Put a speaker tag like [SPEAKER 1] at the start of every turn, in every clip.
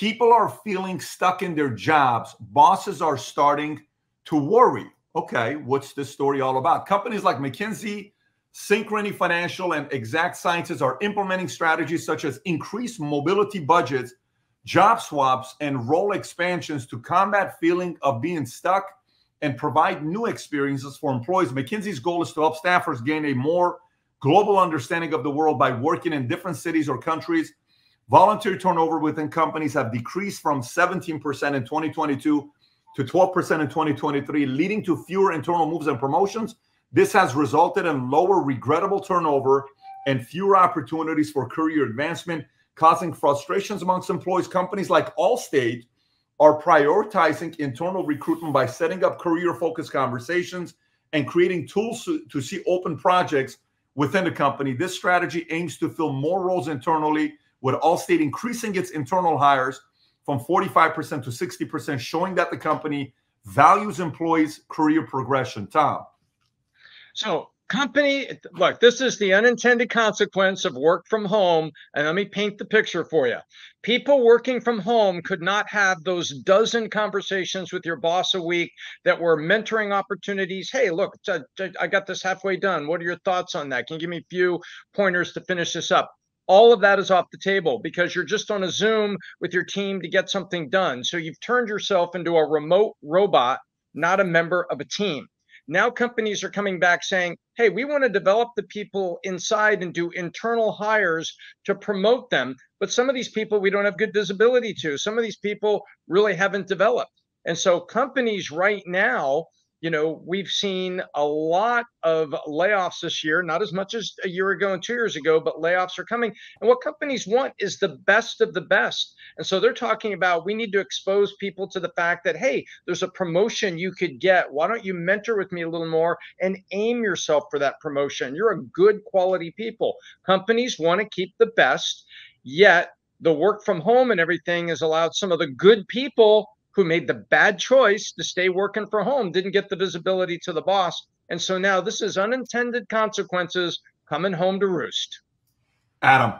[SPEAKER 1] people are feeling stuck in their jobs. Bosses are starting to worry. Okay, what's this story all about? Companies like McKinsey, Synchrony Financial, and Exact Sciences are implementing strategies such as increased mobility budgets, job swaps, and role expansions to combat feeling of being stuck and provide new experiences for employees. McKinsey's goal is to help staffers gain a more global understanding of the world by working in different cities or countries. Voluntary turnover within companies have decreased from 17% in 2022 to 12% in 2023, leading to fewer internal moves and promotions. This has resulted in lower regrettable turnover and fewer opportunities for career advancement, causing frustrations amongst employees. Companies like Allstate are prioritizing internal recruitment by setting up career focused conversations and creating tools to, to see open projects within the company. This strategy aims to fill more roles internally, with Allstate increasing its internal hires from 45% to 60%, showing that the company values employees' career progression. Tom.
[SPEAKER 2] So, company, look, this is the unintended consequence of work from home. And let me paint the picture for you. People working from home could not have those dozen conversations with your boss a week that were mentoring opportunities. Hey, look, I got this halfway done. What are your thoughts on that? Can you give me a few pointers to finish this up? All of that is off the table because you're just on a Zoom with your team to get something done. So you've turned yourself into a remote robot, not a member of a team. Now companies are coming back saying, hey, we want to develop the people inside and do internal hires to promote them. But some of these people we don't have good visibility to. Some of these people really haven't developed. And so companies right now you know, we've seen a lot of layoffs this year, not as much as a year ago and two years ago, but layoffs are coming. And what companies want is the best of the best. And so they're talking about we need to expose people to the fact that, hey, there's a promotion you could get. Why don't you mentor with me a little more and aim yourself for that promotion? You're a good quality people. Companies want to keep the best, yet the work from home and everything has allowed some of the good people who made the bad choice to stay working from home didn't get the visibility to the boss. And so now this is unintended consequences coming home to roost.
[SPEAKER 1] Adam.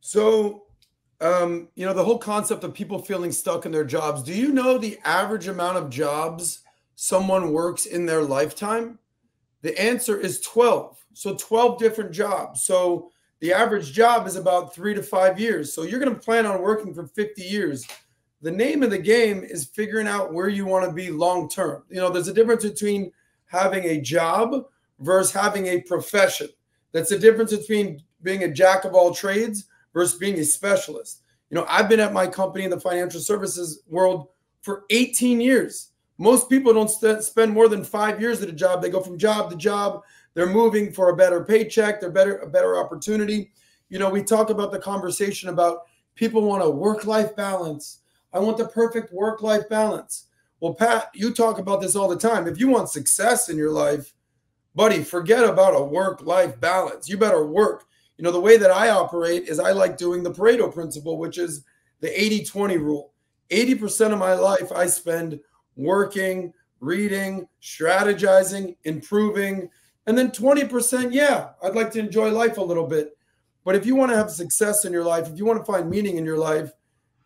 [SPEAKER 3] So, um, you know, the whole concept of people feeling stuck in their jobs. Do you know the average amount of jobs someone works in their lifetime? The answer is 12. So, 12 different jobs. So, the average job is about three to five years. So, you're going to plan on working for 50 years the name of the game is figuring out where you want to be long term. You know, there's a difference between having a job versus having a profession. That's the difference between being a jack of all trades versus being a specialist. You know, I've been at my company in the financial services world for 18 years. Most people don't st- spend more than five years at a job. They go from job to job. They're moving for a better paycheck. They're better a better opportunity. You know, we talk about the conversation about people want a work life balance I want the perfect work life balance. Well, Pat, you talk about this all the time. If you want success in your life, buddy, forget about a work life balance. You better work. You know, the way that I operate is I like doing the Pareto principle, which is the 80 20 rule. 80% of my life I spend working, reading, strategizing, improving. And then 20%, yeah, I'd like to enjoy life a little bit. But if you want to have success in your life, if you want to find meaning in your life,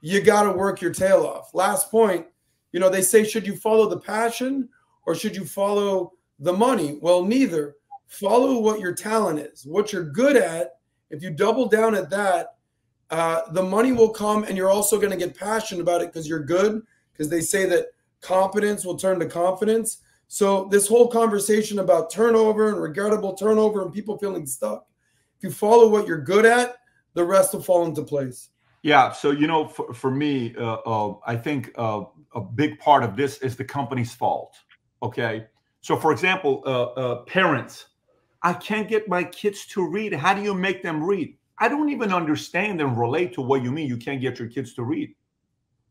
[SPEAKER 3] you got to work your tail off. Last point, you know, they say, should you follow the passion or should you follow the money? Well, neither. Follow what your talent is, what you're good at. If you double down at that, uh, the money will come and you're also going to get passionate about it because you're good, because they say that competence will turn to confidence. So, this whole conversation about turnover and regrettable turnover and people feeling stuck, if you follow what you're good at, the rest will fall into place.
[SPEAKER 1] Yeah. So, you know, for, for me, uh, uh, I think uh, a big part of this is the company's fault. Okay. So, for example, uh, uh, parents, I can't get my kids to read. How do you make them read? I don't even understand and relate to what you mean you can't get your kids to read.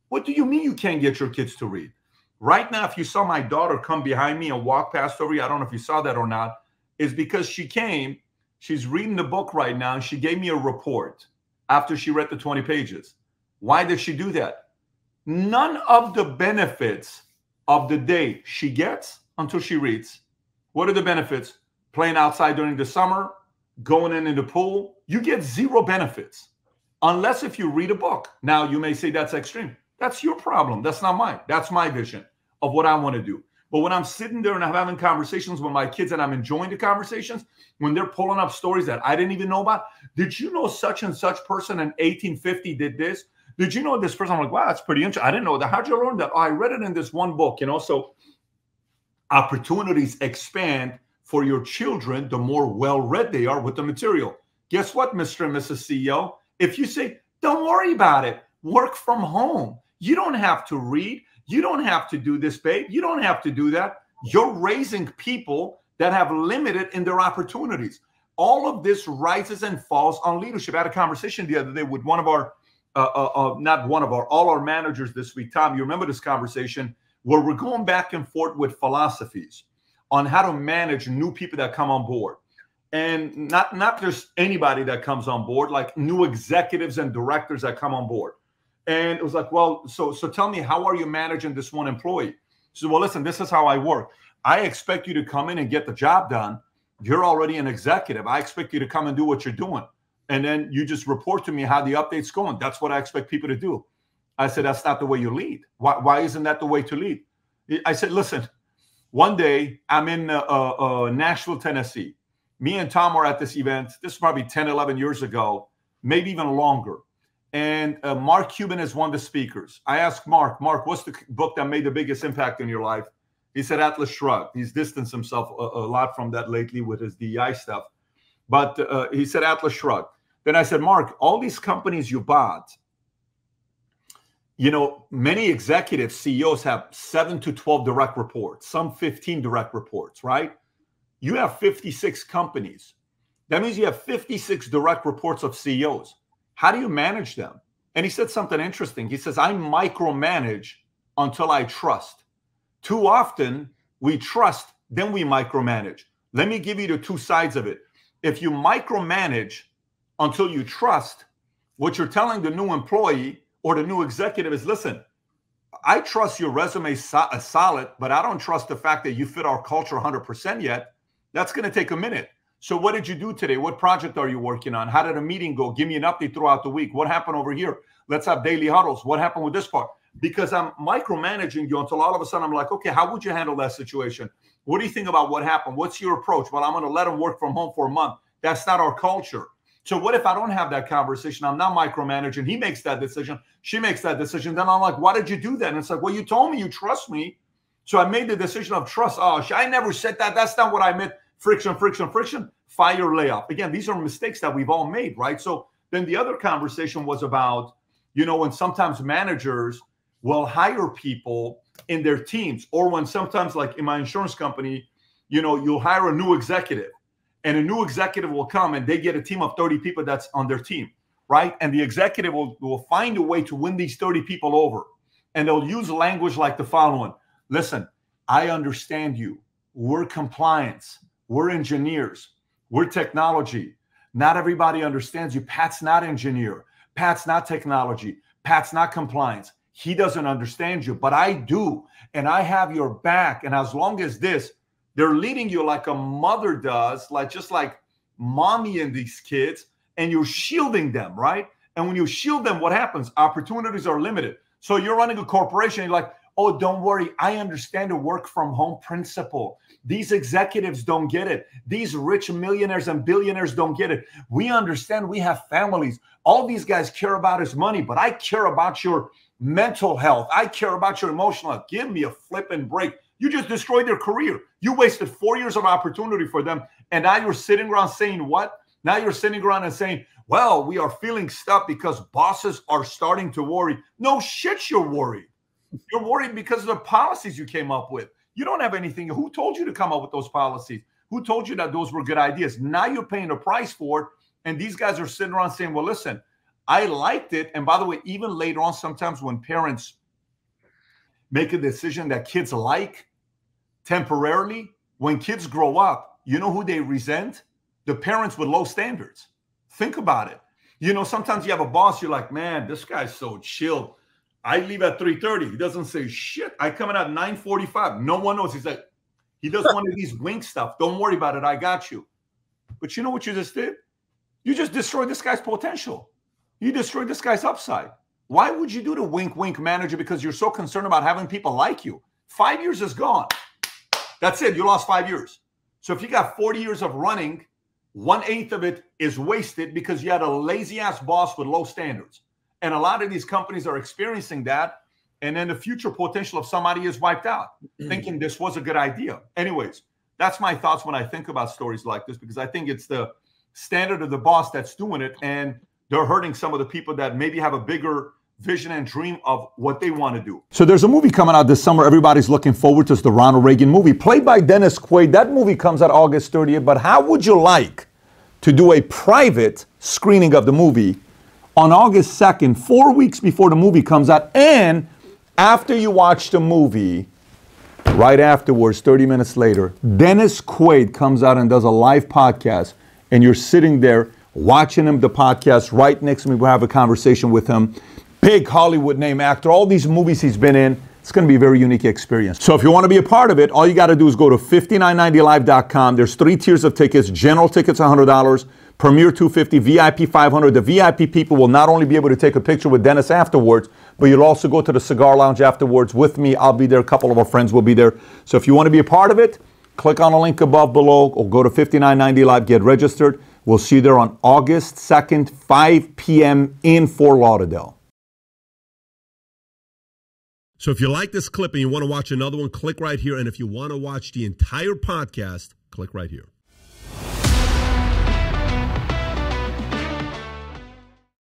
[SPEAKER 1] What do you mean you can't get your kids to read? Right now, if you saw my daughter come behind me and walk past over I don't know if you saw that or not, is because she came, she's reading the book right now, and she gave me a report after she read the 20 pages. Why did she do that? None of the benefits of the day she gets until she reads. What are the benefits? Playing outside during the summer, going in in the pool. You get zero benefits unless if you read a book. Now, you may say that's extreme. That's your problem. That's not mine. That's my vision of what I want to do. But when I'm sitting there and I'm having conversations with my kids and I'm enjoying the conversations, when they're pulling up stories that I didn't even know about, did you know such and such person in 1850 did this? Did you know this person? I'm like, wow, that's pretty interesting. I didn't know that. How'd you learn that? Oh, I read it in this one book, you know. So opportunities expand for your children the more well read they are with the material. Guess what, Mr. and Mrs. CEO? If you say, don't worry about it, work from home, you don't have to read, you don't have to do this, babe, you don't have to do that. You're raising people that have limited in their opportunities. All of this rises and falls on leadership. I had a conversation the other day with one of our, uh, uh, uh, not one of our, all our managers this week. Tom, you remember this conversation where we're going back and forth with philosophies on how to manage new people that come on board and not not just anybody that comes on board like new executives and directors that come on board and it was like well so so tell me how are you managing this one employee? So well listen this is how i work. I expect you to come in and get the job done. You're already an executive. I expect you to come and do what you're doing. And then you just report to me how the update's going. That's what i expect people to do. I said that's not the way you lead. Why, why isn't that the way to lead? I said listen one day, I'm in uh, uh, uh, Nashville, Tennessee. Me and Tom were at this event. This is probably 10, 11 years ago, maybe even longer. And uh, Mark Cuban is one of the speakers. I asked Mark, Mark, what's the book that made the biggest impact in your life? He said Atlas Shrugged. He's distanced himself a, a lot from that lately with his DEI stuff. But uh, he said Atlas Shrugged. Then I said, Mark, all these companies you bought, you know, many executives, CEOs have seven to 12 direct reports, some 15 direct reports, right? You have 56 companies. That means you have 56 direct reports of CEOs. How do you manage them? And he said something interesting. He says, I micromanage until I trust. Too often we trust, then we micromanage. Let me give you the two sides of it. If you micromanage until you trust, what you're telling the new employee or the new executive is listen, I trust your resume so- uh, solid, but I don't trust the fact that you fit our culture 100% yet. That's going to take a minute. So, what did you do today? What project are you working on? How did a meeting go? Give me an update throughout the week. What happened over here? Let's have daily huddles. What happened with this part? Because I'm micromanaging you until all of a sudden I'm like, okay, how would you handle that situation? What do you think about what happened? What's your approach? Well, I'm going to let them work from home for a month. That's not our culture. So what if I don't have that conversation? I'm not micromanaging. He makes that decision. She makes that decision. Then I'm like, why did you do that? And it's like, well, you told me you trust me. So I made the decision of trust. Oh, I never said that. That's not what I meant. Friction, friction, friction, fire layoff. Again, these are mistakes that we've all made, right? So then the other conversation was about, you know, when sometimes managers will hire people in their teams, or when sometimes, like in my insurance company, you know, you'll hire a new executive and a new executive will come and they get a team of 30 people that's on their team, right? And the executive will, will find a way to win these 30 people over. And they'll use language like the following Listen, I understand you. We're compliance, we're engineers, we're technology. Not everybody understands you. Pat's not engineer, Pat's not technology, Pat's not compliance. He doesn't understand you, but I do. And I have your back. And as long as this, they're leading you like a mother does, like just like mommy and these kids, and you're shielding them, right? And when you shield them, what happens? Opportunities are limited. So you're running a corporation, you're like, oh, don't worry, I understand the work from home principle. These executives don't get it. These rich millionaires and billionaires don't get it. We understand we have families. All these guys care about is money, but I care about your mental health. I care about your emotional health. Give me a flip and break. You just destroyed their career. You wasted four years of opportunity for them. And now you're sitting around saying what? Now you're sitting around and saying, well, we are feeling stuck because bosses are starting to worry. No shit, you're worried. You're worried because of the policies you came up with. You don't have anything. Who told you to come up with those policies? Who told you that those were good ideas? Now you're paying a price for it. And these guys are sitting around saying, well, listen, I liked it. And by the way, even later on, sometimes when parents make a decision that kids like, temporarily, when kids grow up, you know who they resent? The parents with low standards. Think about it. You know, sometimes you have a boss, you're like, man, this guy's so chill. I leave at 3:30. He doesn't say shit. I come in at 9:45. No one knows. He's like, he does one of these wink stuff. Don't worry about it. I got you. But you know what you just did? You just destroyed this guy's potential. You destroyed this guy's upside. Why would you do the wink wink manager because you're so concerned about having people like you? Five years is gone. That's it. You lost five years. So if you got 40 years of running, one eighth of it is wasted because you had a lazy ass boss with low standards. And a lot of these companies are experiencing that. And then the future potential of somebody is wiped out, mm-hmm. thinking this was a good idea. Anyways, that's my thoughts when I think about stories like this because I think it's the standard of the boss that's doing it. And they're hurting some of the people that maybe have a bigger vision and dream of what they want to do. So there's a movie coming out this summer everybody's looking forward to. It's the Ronald Reagan movie, played by Dennis Quaid. That movie comes out August 30th. But how would you like to do a private screening of the movie on August 2nd, four weeks before the movie comes out, and after you watch the movie, right afterwards, 30 minutes later, Dennis Quaid comes out and does a live podcast, and you're sitting there watching him, the podcast, right next to me. We'll have a conversation with him big Hollywood name actor, all these movies he's been in. It's going to be a very unique experience. So if you want to be a part of it, all you got to do is go to 5990live.com. There's three tiers of tickets. General tickets $100, Premier 250, VIP 500. The VIP people will not only be able to take a picture with Dennis afterwards, but you'll also go to the cigar lounge afterwards with me. I'll be there. A couple of our friends will be there. So if you want to be a part of it, click on the link above below or go to 5990 Live, get registered. We'll see you there on August 2nd, 5 p.m. in Fort Lauderdale.
[SPEAKER 4] So if you like this clip and you want to watch another one, click right here. And if you want to watch the entire podcast, click right here.